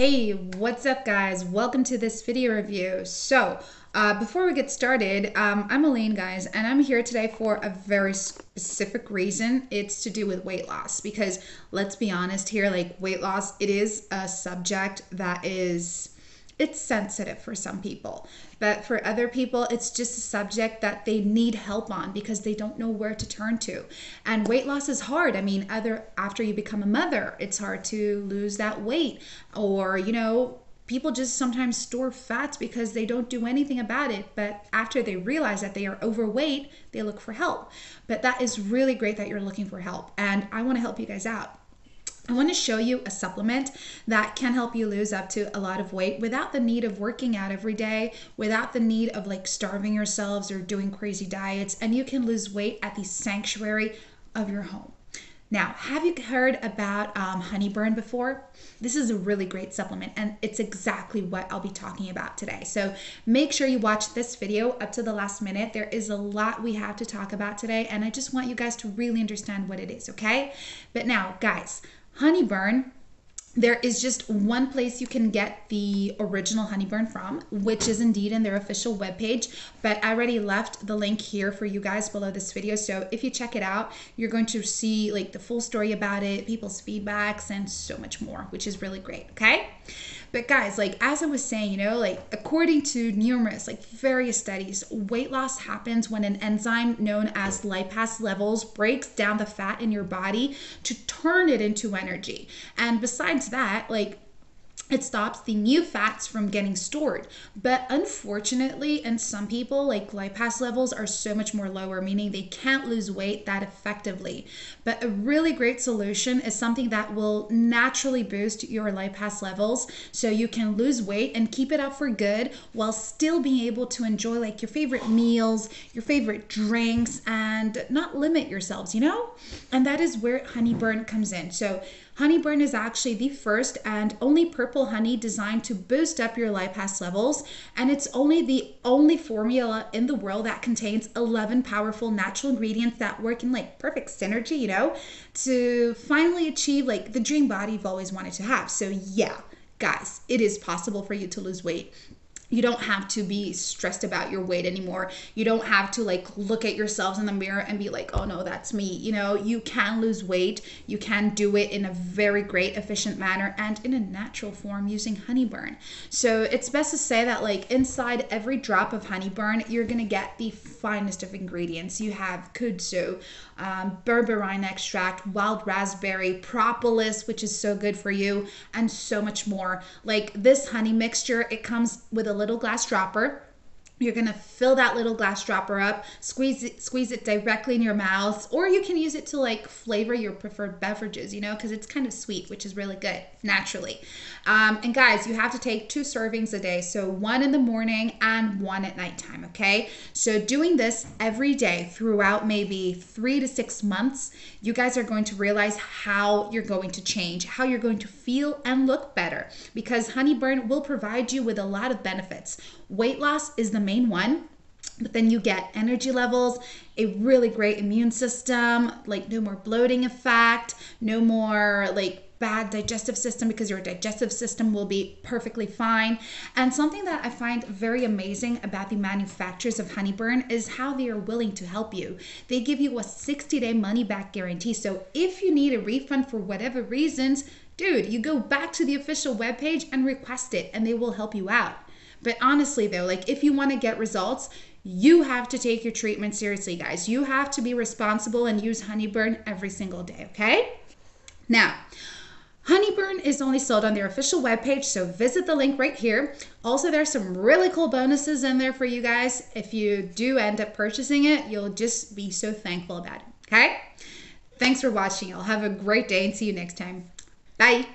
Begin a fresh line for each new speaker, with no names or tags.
Hey, what's up guys? Welcome to this video review. So, uh, before we get started, um, I'm Elaine guys, and I'm here today for a very specific reason. It's to do with weight loss because let's be honest here, like weight loss, it is a subject that is it's sensitive for some people. But for other people, it's just a subject that they need help on because they don't know where to turn to. And weight loss is hard. I mean, other after you become a mother, it's hard to lose that weight or, you know, people just sometimes store fats because they don't do anything about it but after they realize that they are overweight they look for help but that is really great that you're looking for help and i want to help you guys out I want to show you a supplement that can help you lose up to a lot of weight without the need of working out every day, without the need of like starving yourselves or doing crazy diets, and you can lose weight at the sanctuary of your home. Now, have you heard about um, Honeyburn before? This is a really great supplement and it's exactly what I'll be talking about today. So make sure you watch this video up to the last minute. There is a lot we have to talk about today and I just want you guys to really understand what it is, okay? But now, guys, Honeyburn, there is just one place you can get the original Honeyburn from, which is indeed in their official webpage. But I already left the link here for you guys below this video. So if you check it out, you're going to see like the full story about it, people's feedbacks, and so much more, which is really great. Okay. But guys, like as I was saying, you know, like according to numerous, like various studies, weight loss happens when an enzyme known as lipase levels breaks down the fat in your body to turn it into energy. And besides that, like it stops the new fats from getting stored. But unfortunately, in some people, like lipase levels are so much more lower, meaning they can't lose weight that effectively. But a really great solution is something that will naturally boost your lipase levels so you can lose weight and keep it up for good while still being able to enjoy like your favorite meals, your favorite drinks, and not limit yourselves, you know? And that is where Honeyburn comes in. So Honeyburn is actually the first and only purple honey designed to boost up your lipase levels, and it's only the only formula in the world that contains 11 powerful natural ingredients that work in like perfect synergy, you know, to finally achieve like the dream body you've always wanted to have. So, yeah, guys, it is possible for you to lose weight you don't have to be stressed about your weight anymore. You don't have to like look at yourselves in the mirror and be like, oh no, that's me. You know, you can lose weight. You can do it in a very great, efficient manner and in a natural form using Honeyburn. So it's best to say that like inside every drop of Honeyburn, you're gonna get the finest of ingredients. You have kudzu, um, berberine extract, wild raspberry, propolis, which is so good for you, and so much more. Like this honey mixture, it comes with a little glass dropper you're gonna fill that little glass dropper up, squeeze it, squeeze it directly in your mouth, or you can use it to like flavor your preferred beverages, you know, because it's kind of sweet, which is really good naturally. Um, and guys, you have to take two servings a day, so one in the morning and one at nighttime, okay? So doing this every day throughout maybe three to six months, you guys are going to realize how you're going to change, how you're going to feel and look better, because Honeyburn will provide you with a lot of benefits. Weight loss is the main one but then you get energy levels, a really great immune system, like no more bloating effect, no more like bad digestive system because your digestive system will be perfectly fine. And something that I find very amazing about the manufacturers of Honeyburn is how they are willing to help you. They give you a 60 day money back guarantee. So if you need a refund for whatever reasons, dude, you go back to the official webpage and request it and they will help you out. But honestly, though, like if you want to get results, you have to take your treatment seriously, guys. You have to be responsible and use Honeyburn every single day, okay? Now, Honeyburn is only sold on their official webpage, so visit the link right here. Also, there's some really cool bonuses in there for you guys. If you do end up purchasing it, you'll just be so thankful about it, okay? Thanks for watching. I'll have a great day and see you next time. Bye.